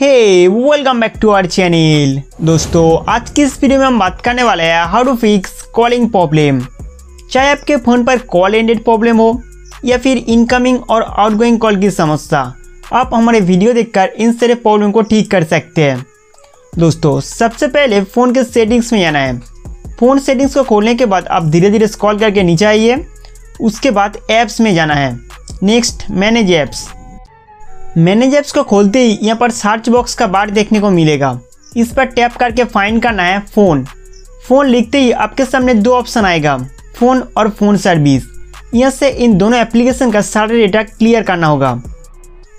Hey welcome back to our channel दोस्तों, आज की इस वीडियो में हम बात करने वाले हैं how to fix calling problem चाहे आपके फ़ोन पर कॉल एंडेड प्रॉब्लम हो, या फिर इनकमिंग और आउटगोइंग कॉल की समस्या, आप हमारे वीडियो देखकर इन सारे प्रॉब्लम को ठीक कर सकते हैं। दोस्तों, सबसे पहले फ़ोन के सेटिंग्स में जाना है। फ़ोन सेटिंग्स को खोलने के बाद आप धीरे धीरे स्क्रॉल करके नीचे आइए। उसके बाद ऐप्स में जाना है। Next manage apps manage apps को खोलते ही यहाँ पर सर्च बॉक्स का बार देखने को मिलेगा। इस पर टैप करके फाइंड करना है फ़ोन फ़ोन लिखते ही आपके सामने दो ऑप्शन आएगा फ़ोन और फ़ोन सर्विस यहाँ से इन दोनों एप्लीकेशन का सारा डेटा क्लियर करना होगा।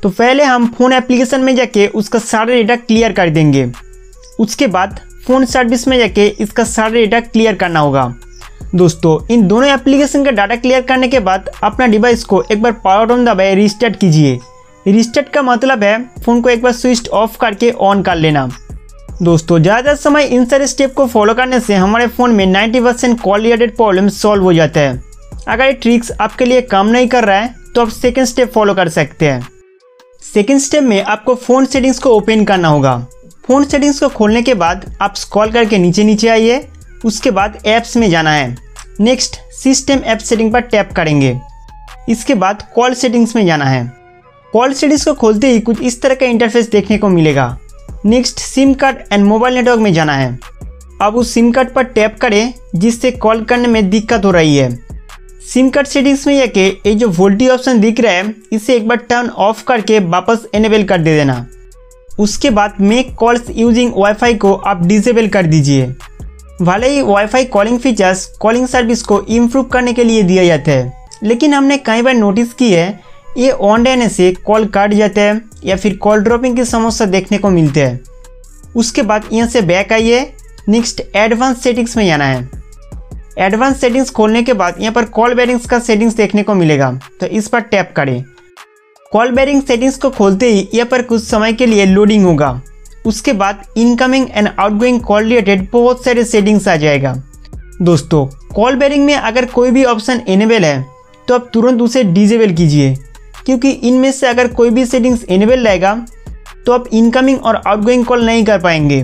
तो पहले हम फ़ोन एप्लीकेशन में जाके उसका सारा डेटा क्लियर कर देंगे। उसके बाद फ़ोन सर्विस में जाके इसका सारा डेटा क्लियर करना होगा। दोस्तों, इन दोनों एप्लीकेशन का डाटा क्लियर करने के बाद अपना डिवाइस को एक बार पावर बटन दबाए रिस्टार्ट कीजिए। रिस्टार्ट का मतलब है, फ़ोन को एक बार स्विच ऑफ़ करके ऑन कर लेना। दोस्तों, ज़्यादा समय इन सारे स्टेप को फॉलो करने से हमारे फ़ोन में 90 percent call related problem solve हो जाता है। अगर ये ट्रिक्स आपके लिए काम नहीं कर रहा है तो आप सेकेंड स्टेप फॉलो कर सकते हैं। सेकेंड स्टेप में आपको फ़ोन सेटिंग्स को ओपन करना होगा। फ़ोन सेटिंग्स को खोलने के बाद आप स्क्रॉल करके नीचे नीचे आइए, उसके बाद ऐप्स में जाना है। नेक्स्ट, सिस्टम ऐप सेटिंग पर टैप करेंगे। इसके बाद कॉल सेटिंग्स में जाना है। कॉल सेटिंग्स को खोलते ही कुछ इस तरह का इंटरफेस देखने को मिलेगा। Next sim card and mobile network में जाना है। अब उस सिम कार्ड पर टैप करें, जिससे कॉल करने में दिक्कत हो रही है। सिम कार्ड सेटिंग्स में जाके ये जो वोल्टी ऑप्शन दिख रहा है, इसे एक बार टर्न ऑफ़ करके वापस इनेबल कर दे देना। उसके बाद मेक कॉल्स यूजिंग वाईफाई को आप डिसेबल कर दीजिए। भले ही wifi calling features calling service को इम्प्रूव करने के लिए दिया जाता है, लेकिन हमने कई बार नोटिस की है ये ऑन रहने से कॉल काट जाता है, या फिर कॉल ड्रॉपिंग की समस्या देखने को मिलते हैं। उसके बाद यहाँ से बैक आइए नेक्स्ट एडवांस सेटिंग्स में जाना है। एडवांस सेटिंग्स खोलने के बाद यहाँ पर कॉल बेरिंग्स का सेटिंग्स देखने को मिलेगा तो इस पर टैप करें। कॉल बेरिंग सेटिंग्स को खोलते ही यहाँ पर कुछ समय के लिए लोडिंग होगा। उसके बाद incoming and outgoing call related बहुत सारे सेटिंग्स आ जाएगा। दोस्तों कॉल बेरिंग में अगर कोई भी ऑप्शन इनेबल है तो आप तुरंत उसे डिजेबल कीजिए। क्योंकि इनमें से अगर कोई भी सेटिंग्स इनेबल रहेगा तो आप इनकमिंग और आउटगोइंग कॉल नहीं कर पाएँगे।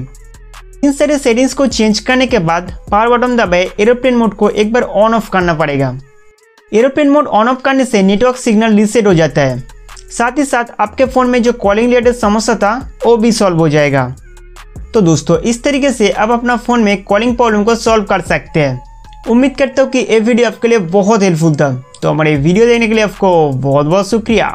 इन सारे सेटिंग्स को चेंज करने के बाद पावर बटन दबाए एरोप्लेन मोड को एक बार ऑन ऑफ़ करना पड़ेगा। एरोप्लेन मोड ऑन ऑफ़ करने से नेटवर्क सिग्नल रिसेट हो जाता है। साथ ही साथ आपके फ़ोन में जो कॉलिंग रिलेटेड समस्या था, वो भी सॉल्व हो जाएगा। तो दोस्तों, इस तरीके से आप अपना फ़ोन में कॉलिंग प्रॉब्लम को सॉल्व कर सकते हैं। उम्मीद करता हूँ कि ये वीडियो आपके लिए बहुत हेल्पफुल था। तो हमारे वीडियो देखने के लिए आपको बहुत बहुत शुक्रिया।